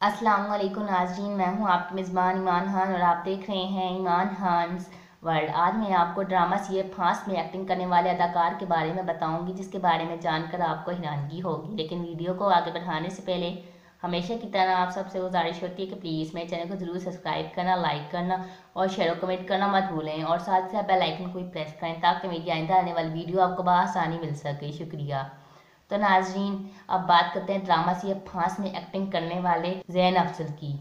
अस्सलाम वालेकुम नाजरीन, मैं हूँ आपकी मेज़बान ईमान खान और आप देख रहे हैं ईमान खान वर्ल्ड। आज मैं आपको ड्रामा सी फांस में एक्टिंग करने वाले अदाकार के बारे में बताऊँगी, जिसके बारे में जानकर आपको हैरानगी होगी। लेकिन वीडियो को आगे बढ़ाने से पहले हमेशा की तरह आप सबसे गुजारिश होती है कि प्लीज़ मेरे चैनल को ज़रूर सब्सक्राइब करना, लाइक करना और शेयर और कमेंट करना मत भूलें और साथ ही साथ बेल आइकन को भी प्रेस करें, ताकि मेरी आइंदा आने वाली वीडियो आपको बसानी मिल सके। शुक्रिया। तो नाजरीन, अब बात करते हैं ड्रामा सी फांस में एक्टिंग करने वाले जैन अफजल की।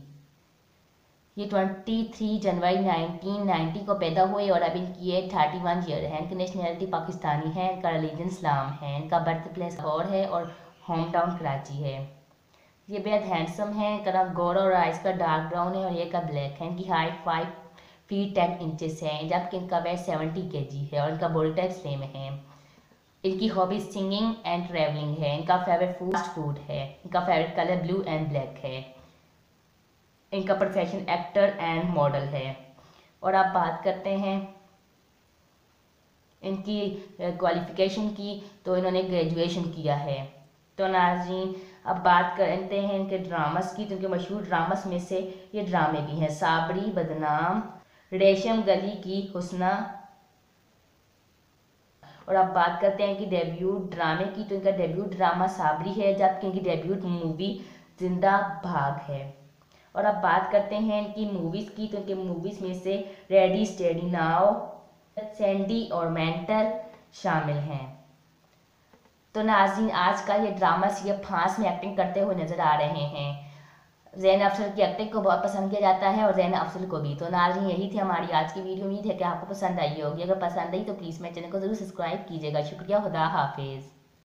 ये 23 जनवरी 1990 को पैदा हुए और अब इनकी एज थर्टी वन ईयर है। इनकी नेशनैलिटी पाकिस्तानी है, इनका रिलीजन इस्लाम है, इनका बर्थ प्लेस और है और होम टाउन कराची है। ये बेहद हैंडसम है, इनका गोर और आइस का डार्क ब्राउन है और ये का ब्लैक है। इनकी height five feet ten inches है, जबकि इनका वेट सेवेंटी के है और इनका टाइप सेम है। इनकी हॉबी सिंगिंग एंड ट्रैवलिंग है। इनका फेवरेट फास्ट फ़ूड है। इनका favourite colour blue and black है। इनका प्रोफेशन एक्टर एंड मॉडल है। और आप बात करते हैं इनकी क्वालिफिकेशन की तो इन्होंने ग्रेजुएशन किया है। तो नाजीन अब बात करते हैं इनके ड्रामस की तो इनके मशहूर ड्रामस में से ये ड्रामे भी हैं। साबरी बदनाम, रेशम गली की हुसना और अब बात करते हैं कि डेब्यूट ड्रामे की तो इनका डेब्यूट ड्रामा साबरी है जबकि इनकी डेब्यूट मूवी ज़िंदा भाग है। और अब बात करते हैं इनकी मूवीज़ की तो इनके मूवीज़ में से रेडी स्टेडी नाव सैंडी और मेंटल शामिल हैं। तो नाजिन आज का ये ड्रामा सी फांस में एक्टिंग करते हुए नज़र आ रहे हैं। जैन अफसल की एक्टिंग को बहुत पसंद किया जाता है और जैन अफसल को भी। तो नाजरीन, यही थी हमारी आज की वीडियो। उम्मीद है कि आपको पसंद आई होगी। अगर पसंद आई तो प्लीज़ मेरे चैनल को ज़रूर सब्सक्राइब कीजिएगा। शुक्रिया। खुदा हाफिज़।